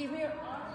Give me your arm.